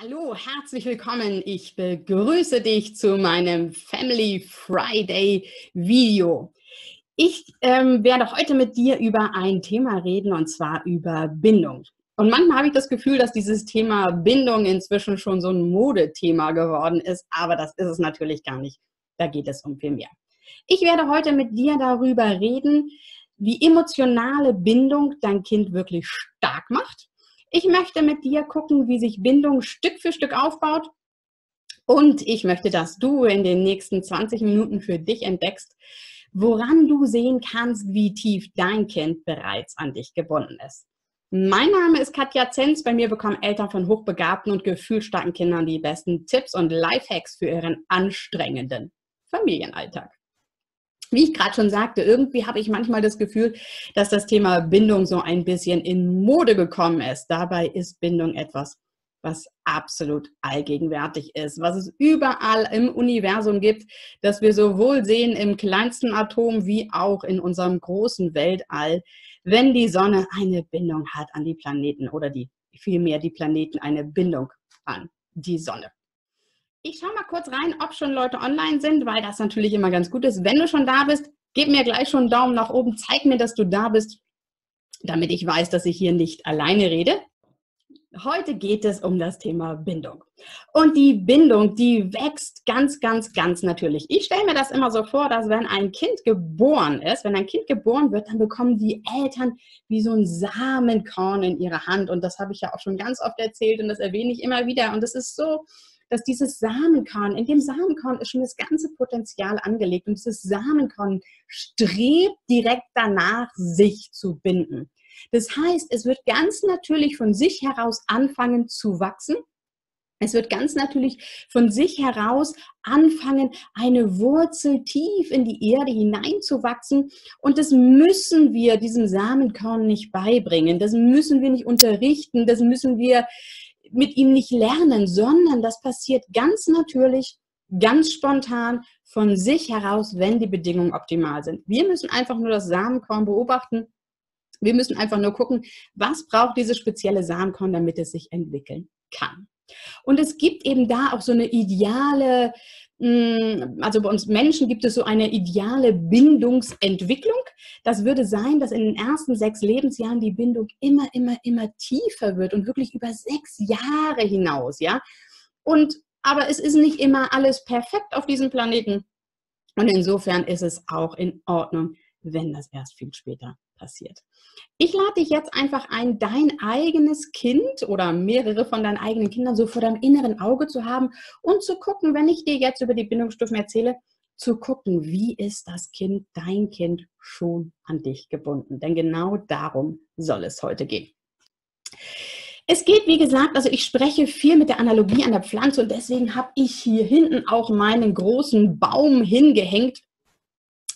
Hallo, herzlich willkommen. Ich begrüße dich zu meinem Family Friday Video. Ich ähm, werde heute mit dir über ein Thema reden und zwar über Bindung. Und manchmal habe ich das Gefühl, dass dieses Thema Bindung inzwischen schon so ein Modethema geworden ist, aber das ist es natürlich gar nicht. Da geht es um viel mehr. Ich werde heute mit dir darüber reden, wie emotionale Bindung dein Kind wirklich stark macht ich möchte mit dir gucken, wie sich Bindung Stück für Stück aufbaut. Und ich möchte, dass du in den nächsten 20 Minuten für dich entdeckst, woran du sehen kannst, wie tief dein Kind bereits an dich gebunden ist. Mein Name ist Katja Zenz. Bei mir bekommen Eltern von hochbegabten und gefühlsstarken Kindern die besten Tipps und Lifehacks für ihren anstrengenden Familienalltag wie ich gerade schon sagte, irgendwie habe ich manchmal das Gefühl, dass das Thema Bindung so ein bisschen in Mode gekommen ist. Dabei ist Bindung etwas, was absolut allgegenwärtig ist, was es überall im Universum gibt, dass wir sowohl sehen im kleinsten Atom wie auch in unserem großen Weltall, wenn die Sonne eine Bindung hat an die Planeten oder die vielmehr die Planeten eine Bindung an die Sonne. Ich schaue mal kurz rein, ob schon Leute online sind, weil das natürlich immer ganz gut ist. Wenn du schon da bist, gib mir gleich schon einen Daumen nach oben, zeig mir, dass du da bist, damit ich weiß, dass ich hier nicht alleine rede. Heute geht es um das Thema Bindung. Und die Bindung, die wächst ganz, ganz, ganz natürlich. Ich stelle mir das immer so vor, dass wenn ein Kind geboren ist, wenn ein Kind geboren wird, dann bekommen die Eltern wie so ein Samenkorn in ihrer Hand. Und das habe ich ja auch schon ganz oft erzählt und das erwähne ich immer wieder. Und das ist so, dass dieses Samenkorn, in dem Samenkorn ist schon das ganze Potenzial angelegt und dieses Samenkorn strebt direkt danach, sich zu binden. Das heißt, es wird ganz natürlich von sich heraus anfangen zu wachsen. Es wird ganz natürlich von sich heraus anfangen, eine Wurzel tief in die Erde hineinzuwachsen. Und das müssen wir diesem Samenkorn nicht beibringen. Das müssen wir nicht unterrichten. Das müssen wir mit ihm nicht lernen, sondern das passiert ganz natürlich, ganz spontan von sich heraus, wenn die Bedingungen optimal sind. Wir müssen einfach nur das Samenkorn beobachten. Wir müssen einfach nur gucken, was braucht dieses spezielle Samenkorn, damit es sich entwickeln kann. Und es gibt eben da auch so eine ideale also bei uns Menschen gibt es so eine ideale Bindungsentwicklung. Das würde sein, dass in den ersten sechs Lebensjahren die Bindung immer, immer, immer tiefer wird und wirklich über sechs Jahre hinaus, ja. Und aber es ist nicht immer alles perfekt auf diesem Planeten. Und insofern ist es auch in Ordnung, wenn das erst viel später passiert. Ich lade dich jetzt einfach ein, dein eigenes Kind oder mehrere von deinen eigenen Kindern so vor deinem inneren Auge zu haben und zu gucken, wenn ich dir jetzt über die Bindungsstufen erzähle, zu gucken, wie ist das Kind, dein Kind schon an dich gebunden. Denn genau darum soll es heute gehen. Es geht, wie gesagt, also ich spreche viel mit der Analogie an der Pflanze und deswegen habe ich hier hinten auch meinen großen Baum hingehängt,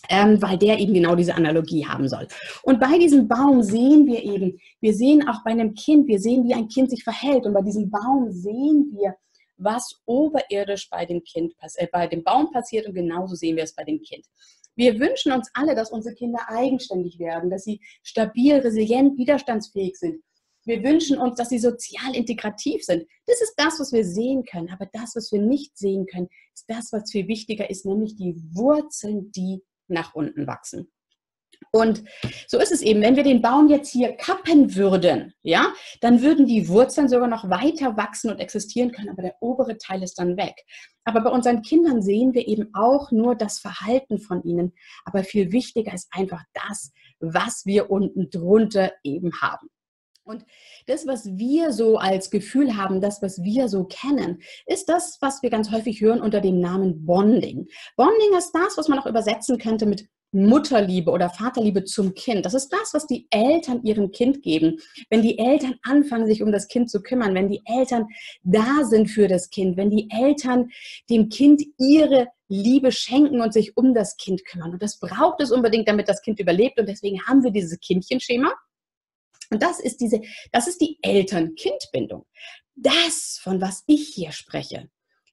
ähm, weil der eben genau diese Analogie haben soll. Und bei diesem Baum sehen wir eben, wir sehen auch bei einem Kind, wir sehen, wie ein Kind sich verhält. Und bei diesem Baum sehen wir, was oberirdisch bei dem Kind äh, bei dem Baum passiert und genauso sehen wir es bei dem Kind. Wir wünschen uns alle, dass unsere Kinder eigenständig werden, dass sie stabil, resilient, widerstandsfähig sind. Wir wünschen uns, dass sie sozial integrativ sind. Das ist das, was wir sehen können. Aber das, was wir nicht sehen können, ist das, was viel wichtiger ist, nämlich die Wurzeln, die nach unten wachsen. Und so ist es eben, wenn wir den Baum jetzt hier kappen würden, ja, dann würden die Wurzeln sogar noch weiter wachsen und existieren können, aber der obere Teil ist dann weg. Aber bei unseren Kindern sehen wir eben auch nur das Verhalten von ihnen. Aber viel wichtiger ist einfach das, was wir unten drunter eben haben. Und das, was wir so als Gefühl haben, das, was wir so kennen, ist das, was wir ganz häufig hören unter dem Namen Bonding. Bonding ist das, was man auch übersetzen könnte mit Mutterliebe oder Vaterliebe zum Kind. Das ist das, was die Eltern ihrem Kind geben. Wenn die Eltern anfangen, sich um das Kind zu kümmern, wenn die Eltern da sind für das Kind, wenn die Eltern dem Kind ihre Liebe schenken und sich um das Kind kümmern. Und das braucht es unbedingt, damit das Kind überlebt. Und deswegen haben wir dieses Kindchenschema. Und das ist diese, das ist die Eltern-Kind-Bindung. Das, von was ich hier spreche,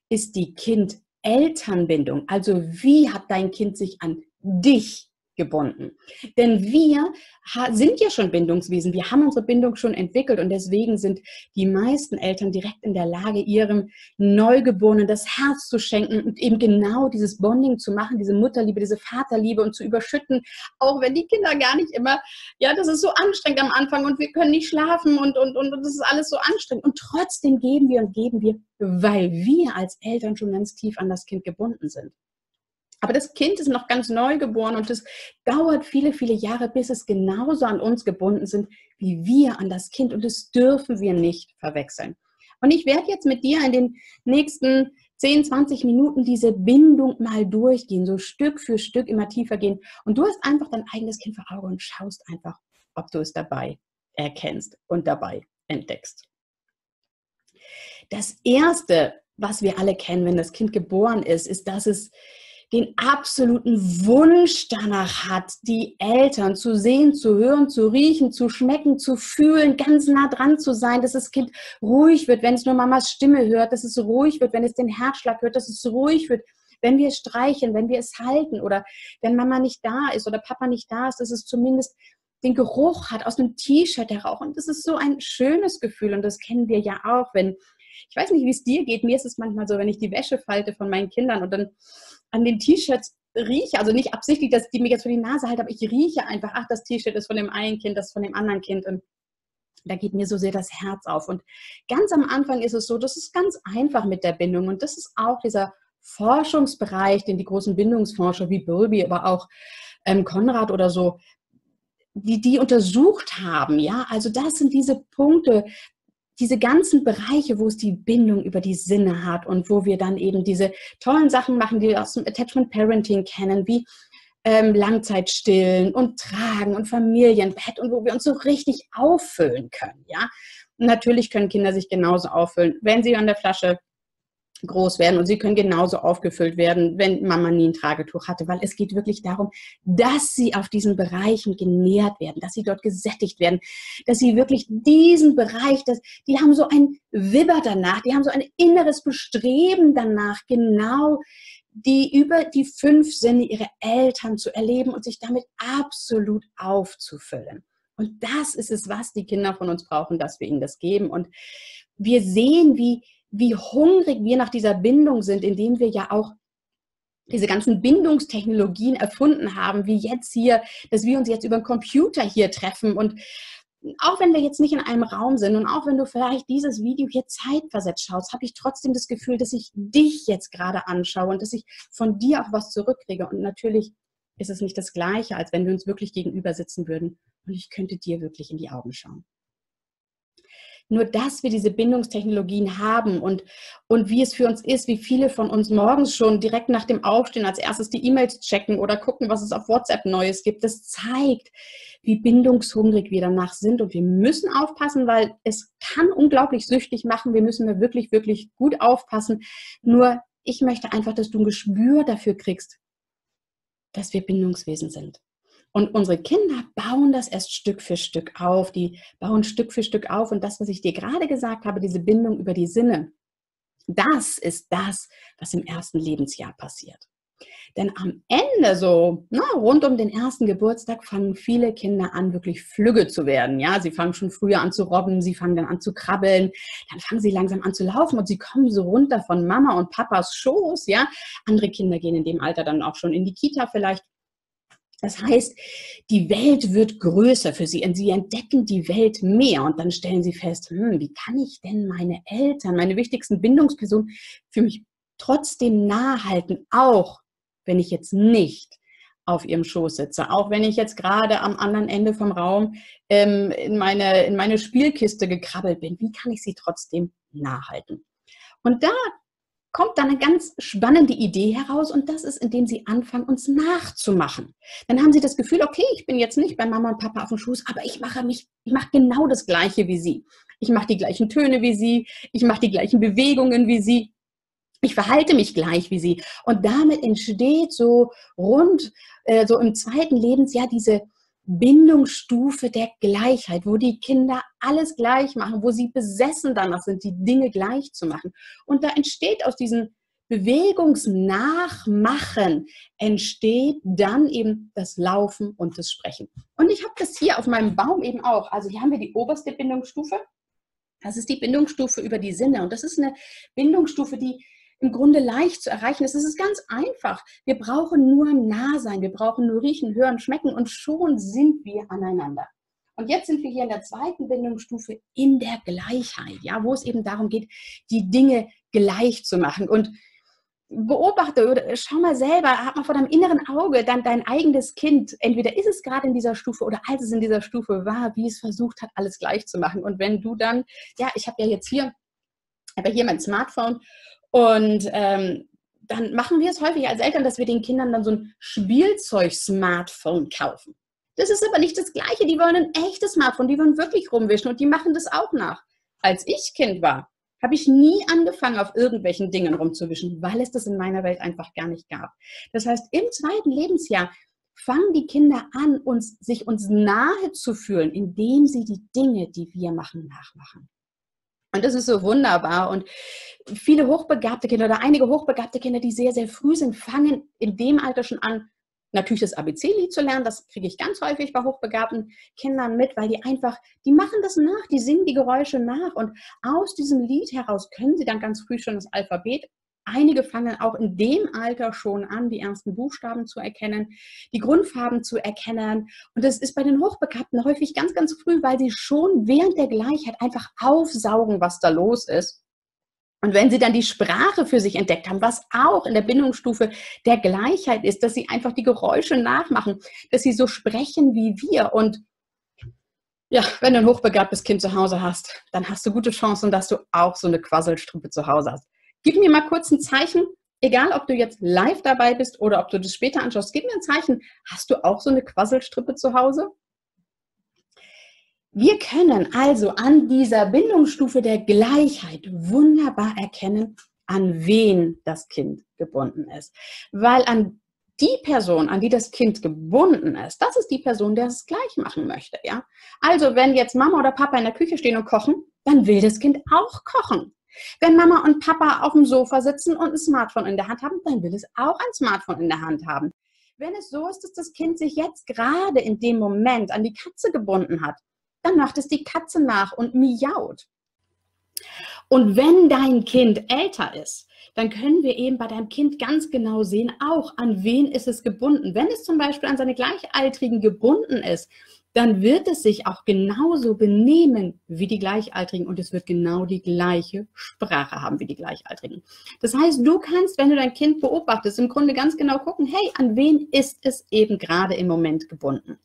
ist die Kind-Elternbindung. Also wie hat dein Kind sich an dich gebunden. Denn wir sind ja schon Bindungswesen, wir haben unsere Bindung schon entwickelt und deswegen sind die meisten Eltern direkt in der Lage, ihrem Neugeborenen das Herz zu schenken und eben genau dieses Bonding zu machen, diese Mutterliebe, diese Vaterliebe und zu überschütten, auch wenn die Kinder gar nicht immer, ja, das ist so anstrengend am Anfang und wir können nicht schlafen und, und, und, und das ist alles so anstrengend und trotzdem geben wir und geben wir, weil wir als Eltern schon ganz tief an das Kind gebunden sind. Aber das Kind ist noch ganz neu geboren und es dauert viele, viele Jahre, bis es genauso an uns gebunden sind, wie wir an das Kind. Und das dürfen wir nicht verwechseln. Und ich werde jetzt mit dir in den nächsten 10, 20 Minuten diese Bindung mal durchgehen, so Stück für Stück immer tiefer gehen. Und du hast einfach dein eigenes Kind vor Augen und schaust einfach, ob du es dabei erkennst und dabei entdeckst. Das Erste, was wir alle kennen, wenn das Kind geboren ist, ist, dass es den absoluten Wunsch danach hat, die Eltern zu sehen, zu hören, zu riechen, zu schmecken, zu fühlen, ganz nah dran zu sein, dass das Kind ruhig wird, wenn es nur Mamas Stimme hört, dass es ruhig wird, wenn es den Herzschlag hört, dass es ruhig wird, wenn wir es streichen, wenn wir es halten oder wenn Mama nicht da ist oder Papa nicht da ist, dass es zumindest den Geruch hat aus einem T-Shirt heraus. Und das ist so ein schönes Gefühl und das kennen wir ja auch, wenn, ich weiß nicht, wie es dir geht, mir ist es manchmal so, wenn ich die Wäsche falte von meinen Kindern und dann an den T-Shirts rieche, also nicht absichtlich, dass die mir jetzt vor die Nase halten, aber ich rieche einfach, ach, das T-Shirt ist von dem einen Kind, das von dem anderen Kind und da geht mir so sehr das Herz auf. Und ganz am Anfang ist es so, das ist ganz einfach mit der Bindung und das ist auch dieser Forschungsbereich, den die großen Bindungsforscher wie Bowlby, aber auch ähm, Konrad oder so, die die untersucht haben. Ja, also das sind diese Punkte, diese ganzen Bereiche, wo es die Bindung über die Sinne hat und wo wir dann eben diese tollen Sachen machen, die wir aus dem Attachment Parenting kennen, wie ähm, Langzeitstillen und Tragen und Familienbett und wo wir uns so richtig auffüllen können, ja. Und natürlich können Kinder sich genauso auffüllen, wenn sie an der Flasche groß werden und sie können genauso aufgefüllt werden, wenn Mama nie ein Tragetuch hatte, weil es geht wirklich darum, dass sie auf diesen Bereichen genährt werden, dass sie dort gesättigt werden, dass sie wirklich diesen Bereich, dass, die haben so ein Wibber danach, die haben so ein inneres Bestreben danach, genau die über die fünf Sinne ihrer Eltern zu erleben und sich damit absolut aufzufüllen. Und das ist es, was die Kinder von uns brauchen, dass wir ihnen das geben. Und wir sehen, wie wie hungrig wir nach dieser Bindung sind, indem wir ja auch diese ganzen Bindungstechnologien erfunden haben, wie jetzt hier, dass wir uns jetzt über den Computer hier treffen und auch wenn wir jetzt nicht in einem Raum sind und auch wenn du vielleicht dieses Video hier zeitversetzt schaust, habe ich trotzdem das Gefühl, dass ich dich jetzt gerade anschaue und dass ich von dir auch was zurückkriege. Und natürlich ist es nicht das Gleiche, als wenn wir uns wirklich gegenüber sitzen würden und ich könnte dir wirklich in die Augen schauen. Nur dass wir diese Bindungstechnologien haben und, und wie es für uns ist, wie viele von uns morgens schon direkt nach dem Aufstehen als erstes die E-Mails checken oder gucken, was es auf WhatsApp Neues gibt, das zeigt, wie bindungshungrig wir danach sind. Und wir müssen aufpassen, weil es kann unglaublich süchtig machen. Wir müssen da wirklich, wirklich gut aufpassen. Nur ich möchte einfach, dass du ein Gespür dafür kriegst, dass wir Bindungswesen sind. Und unsere Kinder bauen das erst Stück für Stück auf. Die bauen Stück für Stück auf. Und das, was ich dir gerade gesagt habe, diese Bindung über die Sinne, das ist das, was im ersten Lebensjahr passiert. Denn am Ende, so na, rund um den ersten Geburtstag, fangen viele Kinder an, wirklich flügge zu werden. Ja, sie fangen schon früher an zu robben, sie fangen dann an zu krabbeln, dann fangen sie langsam an zu laufen und sie kommen so runter von Mama und Papas Schoß. Ja, andere Kinder gehen in dem Alter dann auch schon in die Kita vielleicht. Das heißt, die Welt wird größer für sie und sie entdecken die Welt mehr und dann stellen sie fest, hm, wie kann ich denn meine Eltern, meine wichtigsten Bindungspersonen für mich trotzdem nahe halten, auch wenn ich jetzt nicht auf ihrem Schoß sitze, auch wenn ich jetzt gerade am anderen Ende vom Raum ähm, in, meine, in meine Spielkiste gekrabbelt bin, wie kann ich sie trotzdem nahe halten? Und da kommt dann eine ganz spannende Idee heraus und das ist, indem sie anfangen, uns nachzumachen. Dann haben sie das Gefühl, okay, ich bin jetzt nicht bei Mama und Papa auf dem Schoß, aber ich mache mich, ich mache genau das Gleiche wie sie. Ich mache die gleichen Töne wie sie, ich mache die gleichen Bewegungen wie sie. Ich verhalte mich gleich wie sie. Und damit entsteht so rund, äh, so im zweiten Lebensjahr diese Bindungsstufe der Gleichheit, wo die Kinder alles gleich machen, wo sie besessen danach sind, die Dinge gleich zu machen. Und da entsteht aus diesen Bewegungsnachmachen entsteht dann eben das Laufen und das Sprechen. Und ich habe das hier auf meinem Baum eben auch. Also hier haben wir die oberste Bindungsstufe. Das ist die Bindungsstufe über die Sinne. Und das ist eine Bindungsstufe, die im Grunde leicht zu erreichen ist. Es ist ganz einfach. Wir brauchen nur nah sein. Wir brauchen nur riechen, hören, schmecken und schon sind wir aneinander. Und jetzt sind wir hier in der zweiten Bindungsstufe in der Gleichheit, ja, wo es eben darum geht, die Dinge gleich zu machen. Und beobachte oder schau mal selber, hab mal vor deinem inneren Auge dann dein eigenes Kind. Entweder ist es gerade in dieser Stufe oder als es in dieser Stufe war, wie es versucht hat, alles gleich zu machen. Und wenn du dann, ja, ich habe ja jetzt hier, aber hier mein Smartphone und ähm, dann machen wir es häufig als Eltern, dass wir den Kindern dann so ein Spielzeug-Smartphone kaufen. Das ist aber nicht das Gleiche. Die wollen ein echtes Smartphone, die wollen wirklich rumwischen und die machen das auch nach. Als ich Kind war, habe ich nie angefangen, auf irgendwelchen Dingen rumzuwischen, weil es das in meiner Welt einfach gar nicht gab. Das heißt, im zweiten Lebensjahr fangen die Kinder an, uns, sich uns nahe zu fühlen, indem sie die Dinge, die wir machen, nachmachen. Und das ist so wunderbar. Und viele hochbegabte Kinder oder einige hochbegabte Kinder, die sehr, sehr früh sind, fangen in dem Alter schon an, natürlich das ABC-Lied zu lernen. Das kriege ich ganz häufig bei hochbegabten Kindern mit, weil die einfach, die machen das nach, die singen die Geräusche nach und aus diesem Lied heraus können sie dann ganz früh schon das Alphabet. Einige fangen auch in dem Alter schon an, die ersten Buchstaben zu erkennen, die Grundfarben zu erkennen. Und das ist bei den Hochbegabten häufig ganz, ganz früh, weil sie schon während der Gleichheit einfach aufsaugen, was da los ist und wenn sie dann die Sprache für sich entdeckt haben, was auch in der Bindungsstufe der Gleichheit ist, dass sie einfach die Geräusche nachmachen, dass sie so sprechen wie wir. Und ja, wenn du ein hochbegabtes Kind zu Hause hast, dann hast du gute Chancen, dass du auch so eine Quasselstruppe zu Hause hast. Gib mir mal kurz ein Zeichen, egal ob du jetzt live dabei bist oder ob du das später anschaust, gib mir ein Zeichen. Hast du auch so eine Quasselstrippe zu Hause? Wir können also an dieser Bindungsstufe der Gleichheit wunderbar erkennen, an wen das Kind gebunden ist. Weil an die Person, an die das Kind gebunden ist, das ist die Person, der es gleich machen möchte. Ja? Also wenn jetzt Mama oder Papa in der Küche stehen und kochen, dann will das Kind auch kochen. Wenn Mama und Papa auf dem Sofa sitzen und ein Smartphone in der Hand haben, dann will es auch ein Smartphone in der Hand haben. Wenn es so ist, dass das Kind sich jetzt gerade in dem Moment an die Katze gebunden hat, dann macht es die Katze nach und miaut. Und wenn dein Kind älter ist, dann können wir eben bei deinem Kind ganz genau sehen, auch an wen ist es gebunden. Wenn es zum Beispiel an seine Gleichaltrigen gebunden ist, dann wird es sich auch genauso benehmen wie die Gleichaltrigen und es wird genau die gleiche Sprache haben wie die Gleichaltrigen. Das heißt, du kannst, wenn du dein Kind beobachtest, im Grunde ganz genau gucken, hey, an wen ist es eben gerade im Moment gebunden?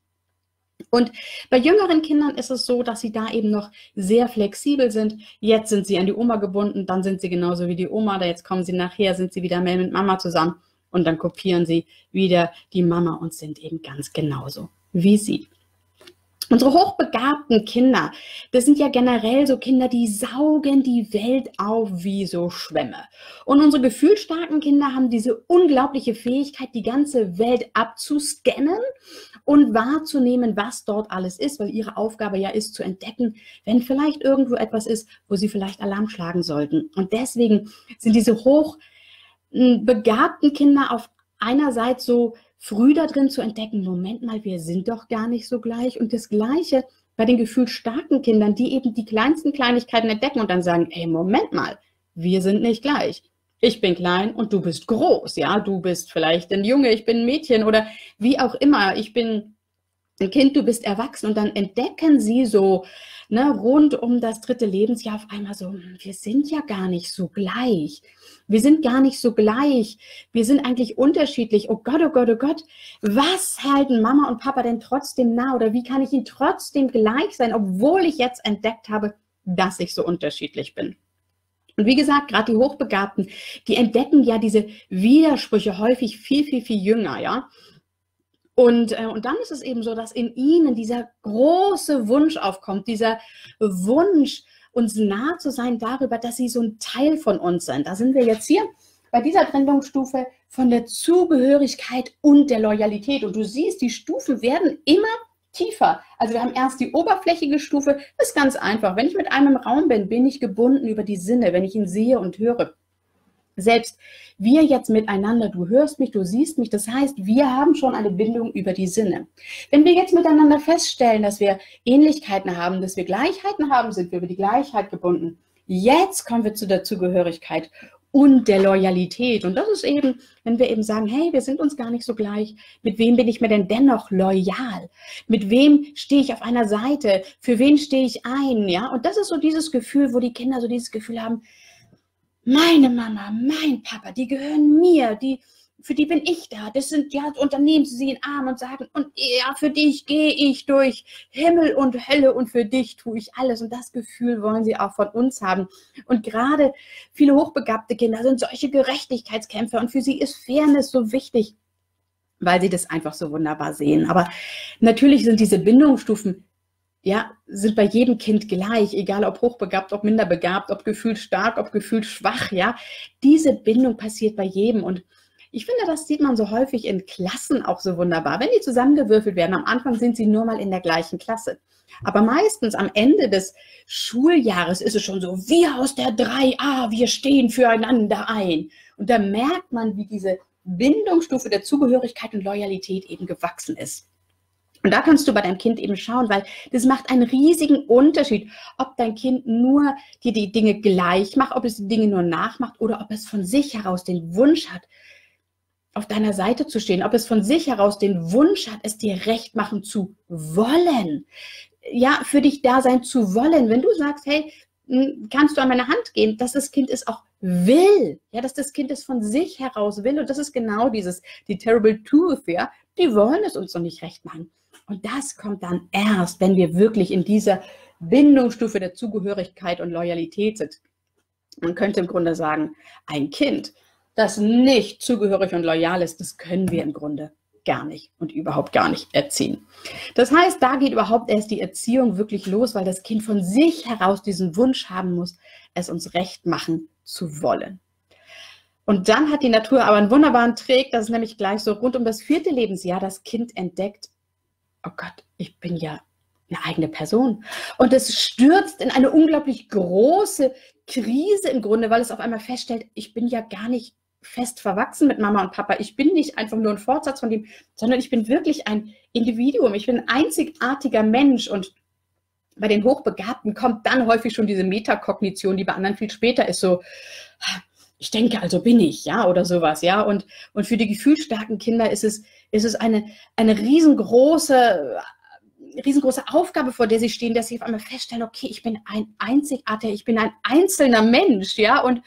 Und bei jüngeren Kindern ist es so, dass sie da eben noch sehr flexibel sind. Jetzt sind sie an die Oma gebunden, dann sind sie genauso wie die Oma, da jetzt kommen sie nachher, sind sie wieder mehr mit Mama zusammen und dann kopieren sie wieder die Mama und sind eben ganz genauso wie sie. Unsere hochbegabten Kinder, das sind ja generell so Kinder, die saugen die Welt auf wie so Schwämme. Und unsere gefühlsstarken Kinder haben diese unglaubliche Fähigkeit, die ganze Welt abzuscannen und wahrzunehmen, was dort alles ist, weil ihre Aufgabe ja ist zu entdecken, wenn vielleicht irgendwo etwas ist, wo sie vielleicht Alarm schlagen sollten. Und deswegen sind diese hochbegabten Kinder auf einerseits so früh darin zu entdecken, Moment mal, wir sind doch gar nicht so gleich. Und das Gleiche bei den gefühlsstarken Kindern, die eben die kleinsten Kleinigkeiten entdecken und dann sagen, ey, Moment mal, wir sind nicht gleich. Ich bin klein und du bist groß, ja, du bist vielleicht ein Junge, ich bin ein Mädchen oder wie auch immer, ich bin Kind, du bist erwachsen und dann entdecken sie so ne, rund um das dritte Lebensjahr auf einmal so, hm, wir sind ja gar nicht so gleich. Wir sind gar nicht so gleich. Wir sind eigentlich unterschiedlich. Oh Gott, oh Gott, oh Gott. Was halten Mama und Papa denn trotzdem nah? Oder wie kann ich ihnen trotzdem gleich sein, obwohl ich jetzt entdeckt habe, dass ich so unterschiedlich bin? Und wie gesagt, gerade die Hochbegabten, die entdecken ja diese Widersprüche häufig viel, viel, viel jünger, ja. Und, äh, und dann ist es eben so, dass in ihnen dieser große Wunsch aufkommt, dieser Wunsch, uns nah zu sein darüber, dass sie so ein Teil von uns sind. Da sind wir jetzt hier bei dieser Trennungsstufe von der Zugehörigkeit und der Loyalität. Und du siehst, die Stufen werden immer tiefer. Also wir haben erst die oberflächige Stufe. Das ist ganz einfach. Wenn ich mit einem im Raum bin, bin ich gebunden über die Sinne, wenn ich ihn sehe und höre. Selbst wir jetzt miteinander, du hörst mich, du siehst mich, das heißt, wir haben schon eine Bindung über die Sinne. Wenn wir jetzt miteinander feststellen, dass wir Ähnlichkeiten haben, dass wir Gleichheiten haben, sind wir über die Gleichheit gebunden. Jetzt kommen wir zu der Zugehörigkeit und der Loyalität. Und das ist eben, wenn wir eben sagen, hey, wir sind uns gar nicht so gleich. Mit wem bin ich mir denn dennoch loyal? Mit wem stehe ich auf einer Seite? Für wen stehe ich ein? Ja, und das ist so dieses Gefühl, wo die Kinder so dieses Gefühl haben, meine Mama, mein Papa, die gehören mir, die, für die bin ich da. Das sind, ja, und dann nehmen sie sie in den Arm und sagen, und ja, für dich gehe ich durch Himmel und Hölle und für dich tue ich alles. Und das Gefühl wollen sie auch von uns haben. Und gerade viele hochbegabte Kinder sind solche Gerechtigkeitskämpfer und für sie ist Fairness so wichtig, weil sie das einfach so wunderbar sehen. Aber natürlich sind diese Bindungsstufen ja, sind bei jedem Kind gleich, egal ob hochbegabt, ob minderbegabt, ob gefühlt stark, ob gefühlt schwach, ja. Diese Bindung passiert bei jedem und ich finde, das sieht man so häufig in Klassen auch so wunderbar. Wenn die zusammengewürfelt werden, am Anfang sind sie nur mal in der gleichen Klasse. Aber meistens am Ende des Schuljahres ist es schon so, wir aus der 3a, wir stehen füreinander ein. Und da merkt man, wie diese Bindungsstufe der Zugehörigkeit und Loyalität eben gewachsen ist. Und da kannst du bei deinem Kind eben schauen, weil das macht einen riesigen Unterschied, ob dein Kind nur dir die Dinge gleich macht, ob es die Dinge nur nachmacht oder ob es von sich heraus den Wunsch hat, auf deiner Seite zu stehen, ob es von sich heraus den Wunsch hat, es dir recht machen zu wollen. Ja, für dich da sein zu wollen. Wenn du sagst, hey, hm, kannst du an meine Hand gehen, dass das Kind es auch will, ja, dass das Kind es von sich heraus will und das ist genau dieses, die terrible truth, ja, die wollen es uns noch nicht recht machen. Und das kommt dann erst, wenn wir wirklich in dieser Bindungsstufe der Zugehörigkeit und Loyalität sind. Man könnte im Grunde sagen, ein Kind, das nicht zugehörig und loyal ist, das können wir im Grunde gar nicht und überhaupt gar nicht erziehen. Das heißt, da geht überhaupt erst die Erziehung wirklich los, weil das Kind von sich heraus diesen Wunsch haben muss, es uns recht machen zu wollen. Und dann hat die Natur aber einen wunderbaren Trick, das ist nämlich gleich so rund um das vierte Lebensjahr, das Kind entdeckt, oh Gott, ich bin ja eine eigene Person. Und es stürzt in eine unglaublich große Krise im Grunde, weil es auf einmal feststellt, ich bin ja gar nicht fest verwachsen mit Mama und Papa. Ich bin nicht einfach nur ein Fortsatz von dem, sondern ich bin wirklich ein Individuum. Ich bin ein einzigartiger Mensch und bei den Hochbegabten kommt dann häufig schon diese Metakognition, die bei anderen viel später ist, so, ich denke, also bin ich, ja, oder sowas, ja. Und, und für die gefühlsstarken Kinder ist es, ist es eine, eine riesengroße, riesengroße Aufgabe, vor der sie stehen, dass sie auf einmal feststellen, okay, ich bin ein einzigartiger, ich bin ein einzelner Mensch, ja, und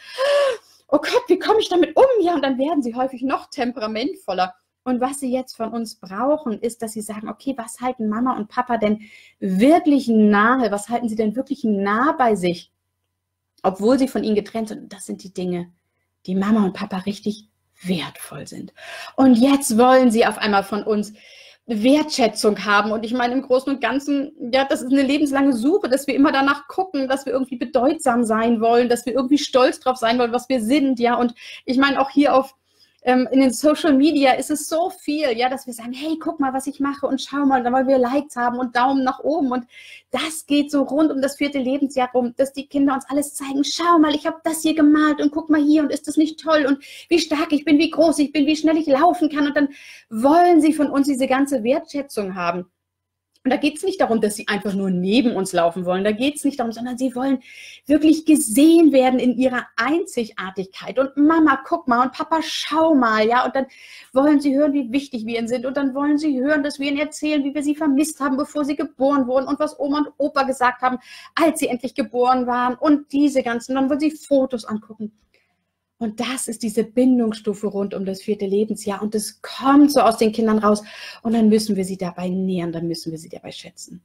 oh Gott, wie komme ich damit um? Ja, und dann werden sie häufig noch temperamentvoller. Und was sie jetzt von uns brauchen, ist, dass sie sagen, okay, was halten Mama und Papa denn wirklich nahe? Was halten sie denn wirklich nah bei sich? Obwohl sie von ihnen getrennt sind. Das sind die Dinge, die Mama und Papa richtig wertvoll sind. Und jetzt wollen sie auf einmal von uns Wertschätzung haben. Und ich meine, im Großen und Ganzen, ja, das ist eine lebenslange Suche, dass wir immer danach gucken, dass wir irgendwie bedeutsam sein wollen, dass wir irgendwie stolz drauf sein wollen, was wir sind, ja. Und ich meine, auch hier auf ähm, in den Social Media ist es so viel, ja, dass wir sagen, hey, guck mal, was ich mache und schau mal, weil wir Likes haben und Daumen nach oben und das geht so rund um das vierte Lebensjahr rum, dass die Kinder uns alles zeigen, schau mal, ich habe das hier gemalt und guck mal hier und ist das nicht toll und wie stark ich bin, wie groß ich bin, wie schnell ich laufen kann und dann wollen sie von uns diese ganze Wertschätzung haben. Und da geht es nicht darum, dass sie einfach nur neben uns laufen wollen. Da geht es nicht darum, sondern sie wollen wirklich gesehen werden in ihrer Einzigartigkeit. Und Mama, guck mal und Papa, schau mal, ja. Und dann wollen sie hören, wie wichtig wir ihnen sind. Und dann wollen sie hören, dass wir ihnen erzählen, wie wir sie vermisst haben, bevor sie geboren wurden und was Oma und Opa gesagt haben, als sie endlich geboren waren. Und diese ganzen, dann wollen sie Fotos angucken. Und das ist diese Bindungsstufe rund um das vierte Lebensjahr. Und das kommt so aus den Kindern raus. Und dann müssen wir sie dabei nähern, dann müssen wir sie dabei schätzen.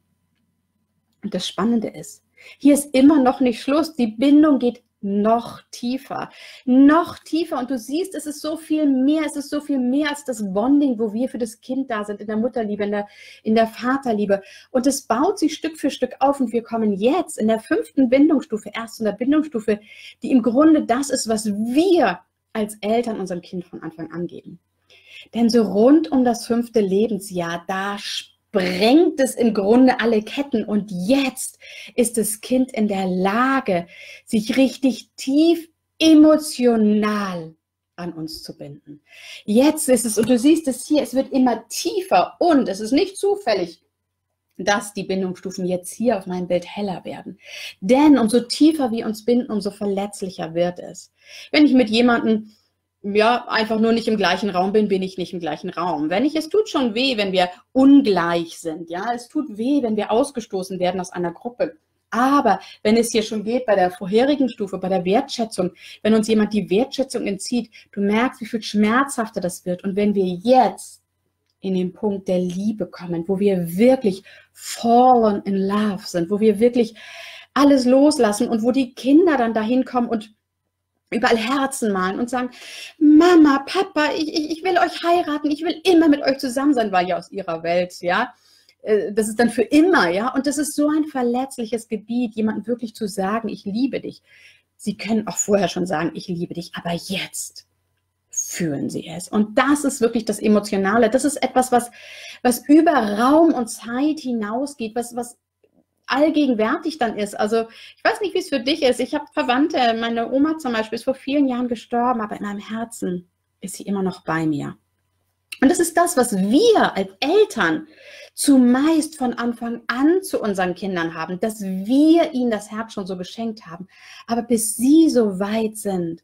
Und das Spannende ist, hier ist immer noch nicht Schluss. Die Bindung geht noch tiefer, noch tiefer. Und du siehst, es ist so viel mehr, es ist so viel mehr als das Bonding, wo wir für das Kind da sind, in der Mutterliebe, in der, in der Vaterliebe. Und es baut sich Stück für Stück auf. Und wir kommen jetzt in der fünften Bindungsstufe, erst in der Bindungsstufe, die im Grunde das ist, was wir als Eltern unserem Kind von Anfang an geben. Denn so rund um das fünfte Lebensjahr, da sprengt es im Grunde alle Ketten und jetzt ist das Kind in der Lage, sich richtig tief emotional an uns zu binden. Jetzt ist es, und du siehst es hier, es wird immer tiefer und es ist nicht zufällig, dass die Bindungsstufen jetzt hier auf meinem Bild heller werden. Denn umso tiefer wir uns binden, umso verletzlicher wird es. Wenn ich mit jemandem ja, einfach nur nicht im gleichen Raum bin, bin ich nicht im gleichen Raum. Wenn ich, es tut schon weh, wenn wir ungleich sind, ja, es tut weh, wenn wir ausgestoßen werden aus einer Gruppe. Aber wenn es hier schon geht bei der vorherigen Stufe, bei der Wertschätzung, wenn uns jemand die Wertschätzung entzieht, du merkst, wie viel schmerzhafter das wird. Und wenn wir jetzt in den Punkt der Liebe kommen, wo wir wirklich fallen in love sind, wo wir wirklich alles loslassen und wo die Kinder dann dahin kommen und überall Herzen malen und sagen, Mama, Papa, ich, ich, ich will euch heiraten, ich will immer mit euch zusammen sein, weil ja aus ihrer Welt, ja. Äh, das ist dann für immer, ja. Und das ist so ein verletzliches Gebiet, jemandem wirklich zu sagen, ich liebe dich. Sie können auch vorher schon sagen, ich liebe dich, aber jetzt fühlen sie es. Und das ist wirklich das Emotionale. Das ist etwas, was, was über Raum und Zeit hinausgeht, was, was allgegenwärtig dann ist. Also ich weiß nicht, wie es für dich ist. Ich habe Verwandte, meine Oma zum Beispiel ist vor vielen Jahren gestorben, aber in meinem Herzen ist sie immer noch bei mir. Und das ist das, was wir als Eltern zumeist von Anfang an zu unseren Kindern haben, dass wir ihnen das Herz schon so geschenkt haben. Aber bis sie so weit sind,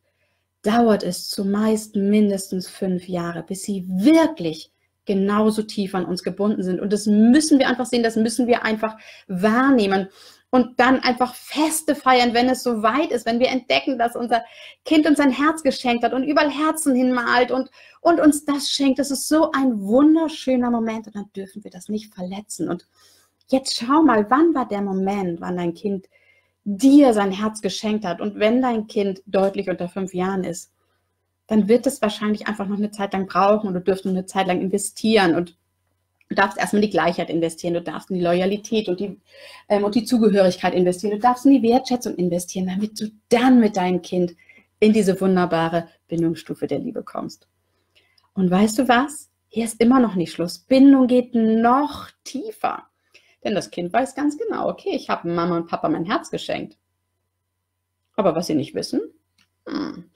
dauert es zumeist mindestens fünf Jahre, bis sie wirklich genauso tief an uns gebunden sind. Und das müssen wir einfach sehen, das müssen wir einfach wahrnehmen und dann einfach Feste feiern, wenn es so weit ist, wenn wir entdecken, dass unser Kind uns ein Herz geschenkt hat und überall Herzen hinmalt und, und uns das schenkt. Das ist so ein wunderschöner Moment und dann dürfen wir das nicht verletzen. Und jetzt schau mal, wann war der Moment, wann dein Kind dir sein Herz geschenkt hat. Und wenn dein Kind deutlich unter fünf Jahren ist, dann wird es wahrscheinlich einfach noch eine Zeit lang brauchen und du dürfst noch eine Zeit lang investieren und du darfst erstmal die Gleichheit investieren, du darfst in die Loyalität und die, ähm, und die Zugehörigkeit investieren, du darfst in die Wertschätzung investieren, damit du dann mit deinem Kind in diese wunderbare Bindungsstufe der Liebe kommst. Und weißt du was? Hier ist immer noch nicht Schluss. Bindung geht noch tiefer. Denn das Kind weiß ganz genau, okay, ich habe Mama und Papa mein Herz geschenkt. Aber was sie nicht wissen,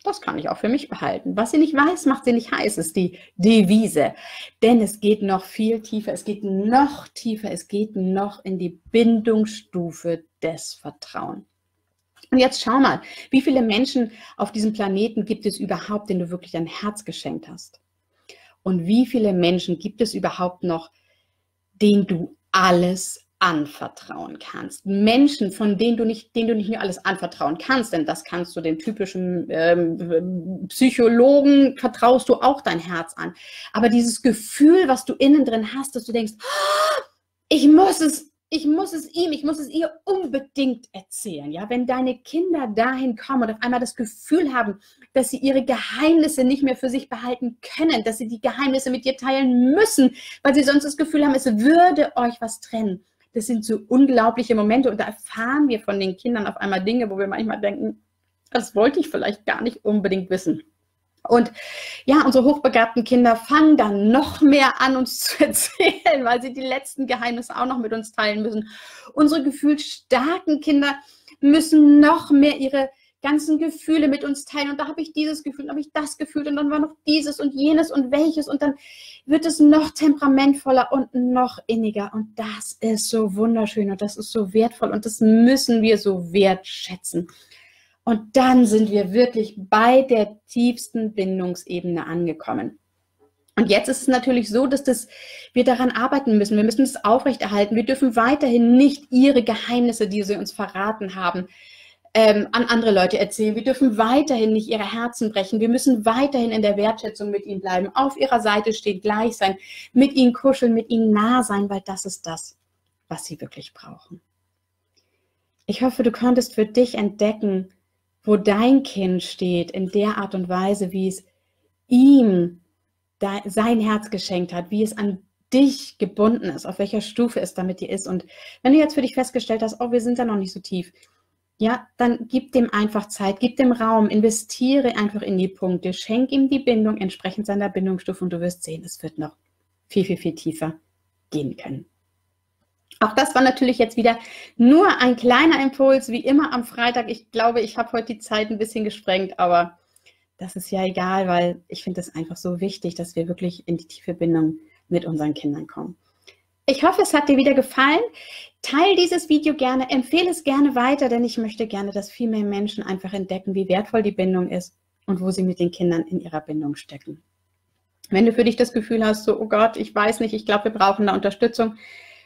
das kann ich auch für mich behalten. Was sie nicht weiß, macht sie nicht heiß, ist die Devise. Denn es geht noch viel tiefer, es geht noch tiefer, es geht noch in die Bindungsstufe des Vertrauens. Und jetzt schau mal, wie viele Menschen auf diesem Planeten gibt es überhaupt, denen du wirklich dein Herz geschenkt hast? Und wie viele Menschen gibt es überhaupt noch, denen du alles anvertrauen kannst. Menschen, von denen du nicht, denen du nicht nur alles anvertrauen kannst, denn das kannst du den typischen ähm, Psychologen, vertraust du auch dein Herz an. Aber dieses Gefühl, was du innen drin hast, dass du denkst, oh, ich muss es ich muss es ihm, ich muss es ihr unbedingt erzählen. Ja, wenn deine Kinder dahin kommen und auf einmal das Gefühl haben, dass sie ihre Geheimnisse nicht mehr für sich behalten können, dass sie die Geheimnisse mit dir teilen müssen, weil sie sonst das Gefühl haben, es würde euch was trennen. Das sind so unglaubliche Momente und da erfahren wir von den Kindern auf einmal Dinge, wo wir manchmal denken, das wollte ich vielleicht gar nicht unbedingt wissen. Und ja, unsere hochbegabten Kinder fangen dann noch mehr an, uns zu erzählen, weil sie die letzten Geheimnisse auch noch mit uns teilen müssen. Unsere gefühlsstarken Kinder müssen noch mehr ihre ganzen Gefühle mit uns teilen. Und da habe ich dieses Gefühl, da habe ich das Gefühl und dann war noch dieses und jenes und welches. Und dann wird es noch temperamentvoller und noch inniger. Und das ist so wunderschön und das ist so wertvoll und das müssen wir so wertschätzen. Und dann sind wir wirklich bei der tiefsten Bindungsebene angekommen. Und jetzt ist es natürlich so, dass das, wir daran arbeiten müssen. Wir müssen es aufrechterhalten. Wir dürfen weiterhin nicht ihre Geheimnisse, die sie uns verraten haben, ähm, an andere Leute erzählen. Wir dürfen weiterhin nicht ihre Herzen brechen. Wir müssen weiterhin in der Wertschätzung mit ihnen bleiben, auf ihrer Seite stehen, gleich sein, mit ihnen kuscheln, mit ihnen nah sein, weil das ist das, was sie wirklich brauchen. Ich hoffe, du konntest für dich entdecken, wo dein Kind steht, in der Art und Weise, wie es ihm sein Herz geschenkt hat, wie es an dich gebunden ist, auf welcher Stufe es damit dir ist. Und wenn du jetzt für dich festgestellt hast, oh, wir sind da noch nicht so tief, ja, dann gib dem einfach Zeit, gib dem Raum, investiere einfach in die Punkte, schenk ihm die Bindung entsprechend seiner Bindungsstufe und du wirst sehen, es wird noch viel, viel, viel tiefer gehen können. Auch das war natürlich jetzt wieder nur ein kleiner Impuls, wie immer am Freitag. Ich glaube, ich habe heute die Zeit ein bisschen gesprengt, aber das ist ja egal, weil ich finde es einfach so wichtig, dass wir wirklich in die tiefe Bindung mit unseren Kindern kommen. Ich hoffe, es hat dir wieder gefallen. Teil dieses Video gerne, empfehle es gerne weiter, denn ich möchte gerne, dass viel mehr Menschen einfach entdecken, wie wertvoll die Bindung ist und wo sie mit den Kindern in ihrer Bindung stecken. Wenn du für dich das Gefühl hast, so, oh Gott, ich weiß nicht, ich glaube, wir brauchen da Unterstützung,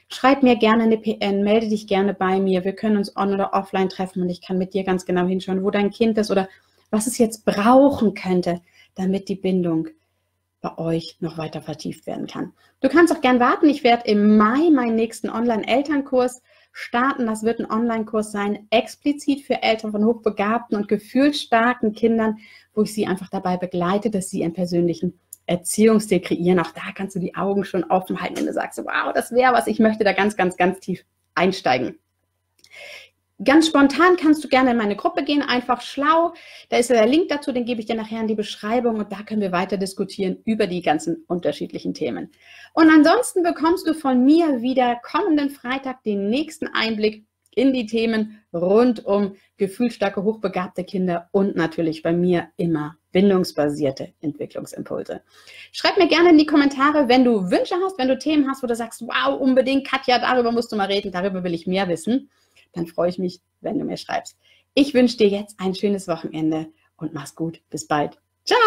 schreib mir gerne eine PN, melde dich gerne bei mir. Wir können uns on- oder offline treffen und ich kann mit dir ganz genau hinschauen, wo dein Kind ist oder was es jetzt brauchen könnte, damit die Bindung bei euch noch weiter vertieft werden kann. Du kannst auch gern warten. Ich werde im Mai meinen nächsten Online-Elternkurs starten. Das wird ein Online-Kurs sein, explizit für Eltern von hochbegabten und gefühlsstarken Kindern, wo ich sie einfach dabei begleite, dass sie einen persönlichen Erziehungsstil kreieren. Auch da kannst du die Augen schon offen halten, wenn du sagst, wow, das wäre was, ich möchte da ganz, ganz, ganz tief einsteigen. Ganz spontan kannst du gerne in meine Gruppe gehen, einfach schlau. Da ist der Link dazu, den gebe ich dir nachher in die Beschreibung und da können wir weiter diskutieren über die ganzen unterschiedlichen Themen. Und ansonsten bekommst du von mir wieder kommenden Freitag den nächsten Einblick in die Themen rund um gefühlsstarke, hochbegabte Kinder und natürlich bei mir immer bindungsbasierte Entwicklungsimpulse. Schreib mir gerne in die Kommentare, wenn du Wünsche hast, wenn du Themen hast, wo du sagst, wow, unbedingt, Katja, darüber musst du mal reden, darüber will ich mehr wissen. Dann freue ich mich, wenn du mir schreibst. Ich wünsche dir jetzt ein schönes Wochenende und mach's gut. Bis bald. Ciao!